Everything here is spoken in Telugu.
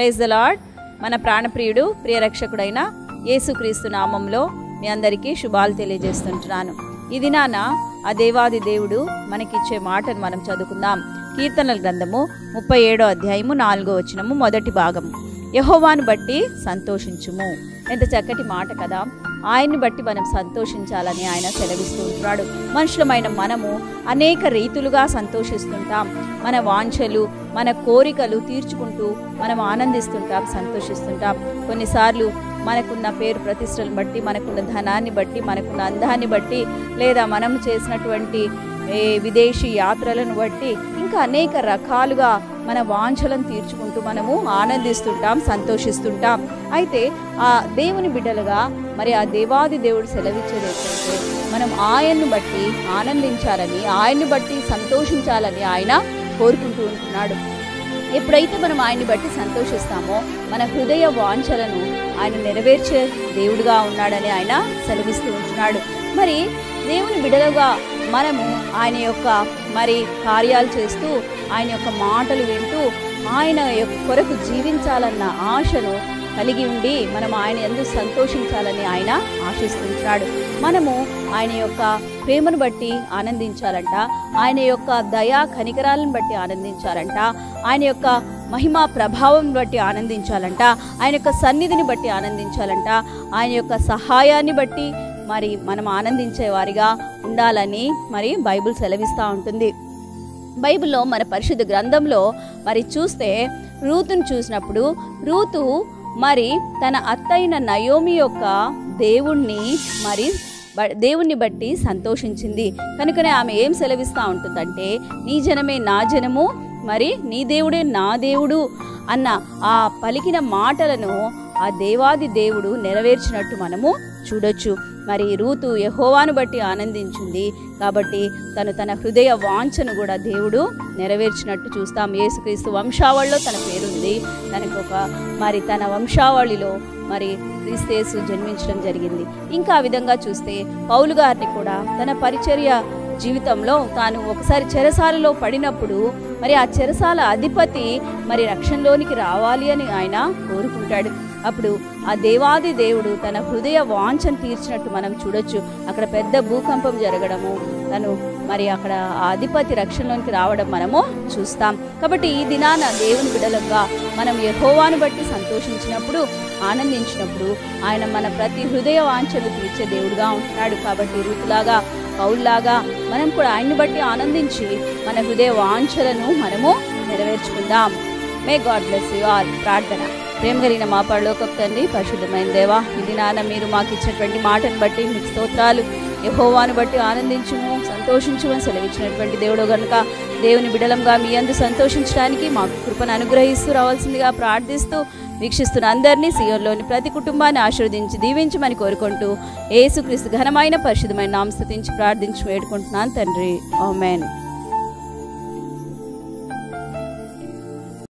ప్రైజ్ ద లాడ్ మన ప్రాణప్రియుడు ప్రియరక్షకుడైన యేసుక్రీస్తు నామంలో మీ అందరికీ శుభాలు తెలియజేస్తుంటున్నాను. ఈ దినాన ఆ దేవాది దేవుడు మనకిచ్చే మాటను మనం చదువుకుందాం. కీర్తనల గ్రంథము ముప్పై ఏడో అధ్యాయము నాలుగో వచనము మొదటి భాగము. యహోవాను బట్టి సంతోషించుము. ఎంత చక్కటి మాట కదా. ఆయన్ని బట్టి మనం సంతోషించాలని ఆయన సెలవిస్తూ ఉంటున్నాడు మనుషులమైన మనము అనేక రీతులుగా సంతోషిస్తుంటాం. మన వాంఛలు మన కోరికలు తీర్చుకుంటూ మనం ఆనందిస్తుంటాం సంతోషిస్తుంటాం. కొన్నిసార్లు మనకున్న పేరు ప్రతిష్టలను బట్టి మనకున్న ధనాన్ని బట్టి మనకున్న అందాన్ని బట్టి లేదా మనం చేసినటువంటి విదేశీ యాత్రలను బట్టి ఇంకా అనేక రకాలుగా మన వాంఛలను తీర్చుకుంటూ మనము ఆనందిస్తుంటాం సంతోషిస్తుంటాం. అయితే ఆ దేవుని బిడ్డలుగా మరి ఆ దేవాది దేవుడు సెలవిచ్చేది ఏంటంటే మనం ఆయన్ను బట్టి ఆనందించాలని ఆయన్ని బట్టి సంతోషించాలని ఆయన కోరుకుంటూ ఉంటున్నాడు. ఎప్పుడైతే మనం ఆయన్ని బట్టి సంతోషిస్తామో మన హృదయ వాంఛలను ఆయన నెరవేర్చే దేవుడుగా ఉన్నాడని ఆయన సెలవిస్తూ ఉంటున్నాడు. మరి దేవుని బిడలుగా మనము ఆయన యొక్క మరి కార్యాలు చేస్తూ ఆయన యొక్క మాటలు వింటూ ఆయన యొక్క కొరకు జీవించాలన్న ఆశను కలిగి ఉండి మనం ఆయన ఎందుకు సంతోషించాలని ఆయన ఆశిస్తున్నాడు మనము ఆయన యొక్క ప్రేమను బట్టి ఆనందించాలంట ఆయన యొక్క దయా కనికరాలను బట్టి ఆనందించాలంట ఆయన యొక్క మహిమా ప్రభావం బట్టి ఆనందించాలంట ఆయన యొక్క సన్నిధిని బట్టి ఆనందించాలంట ఆయన యొక్క సహాయాన్ని బట్టి మరి మనం ఆనందించే వారిగా ఉండాలని మరి బైబిల్ సెలవిస్తూ ఉంటుంది. బైబిల్లో మన పరిశుద్ధ గ్రంథంలో మరి చూస్తే రూతును చూసినప్పుడు రూతు మరి తన అత్తైన నయోమి యొక్క దేవుణ్ణి మరి దేవుణ్ణి బట్టి సంతోషించింది. కనుకనే ఆమె ఏం సెలవిస్తూ ఉంటుందంటే నీ జనమే నా జనము మరి నీ దేవుడే నా దేవుడు అన్న ఆ పలికిన మాటలను ఆ దేవాది దేవుడు నెరవేర్చినట్టు మనము చూడొచ్చు. మరి రూతు యహోవాను బట్టి ఆనందించింది. కాబట్టి తను తన హృదయ వాంఛను కూడా దేవుడు నెరవేర్చినట్టు చూస్తాం. యేసుక్రీస్తు వంశావళిలో తన పేరుంది. తనకు ఒక మరి తన వంశావళిలో మరి క్రీస్తేసు జన్మించడం జరిగింది. ఇంకా ఆ విధంగా చూస్తే పౌలు గారిని కూడా తన పరిచర్య జీవితంలో తాను ఒకసారి చెరసాలలో పడినప్పుడు మరి ఆ చెరసాల అధిపతి మరి రక్షణలోనికి రావాలి అని ఆయన కోరుకుంటాడు. అప్పుడు ఆ దేవాది దేవుడు తన హృదయ వాంఛను తీర్చినట్టు మనం చూడొచ్చు. అక్కడ పెద్ద భూకంపం జరగడము తను మరి అక్కడ అధిపతి రక్షణలోనికి రావడం మనము చూస్తాం. కాబట్టి ఈ దినాన దేవుని బిడలుగా మనం యహోవాను బట్టి సంతోషించినప్పుడు ఆనందించినప్పుడు ఆయన మన ప్రతి హృదయ వాంఛను తీర్చే దేవుడుగా ఉంటున్నాడు. కాబట్టి రుతులాగా పౌల్లాగా మనం కూడా ఆయన్ని బట్టి ఆనందించి మన హృదయ వాంఛలను మనము నెరవేర్చుకుందాం. May God bless you all ప్రార్థన. ప్రేమ కలిగిన మా పరలోకపు తండ్రి పరిశుద్ధమైన దేవా ఇది నాన్న మీరు మాకు ఇచ్చినటువంటి మాటను బట్టి మీకు స్తోత్రాలు యహోవాను బట్టి ఆనందించము సంతోషించమని సెలవిచ్చినటువంటి దేవుడు గనుక దేవుని బిడలంగా మీ అందు సంతోషించడానికి మాకు కృపను అనుగ్రహిస్తూ రావాల్సిందిగా ప్రార్థిస్తూ వీక్షిస్తున్న అందరినీ సియోర్లోని ప్రతి కుటుంబాన్ని ఆశీర్వదించి దీవించమని కోరుకుంటూ ఏసుక్రీస్తు ఘనమైన పరిశుద్ధమైన నామస్తుతించి ప్రార్థించి వేడుకుంటున్నాను తండ్రి. ఆమెన్.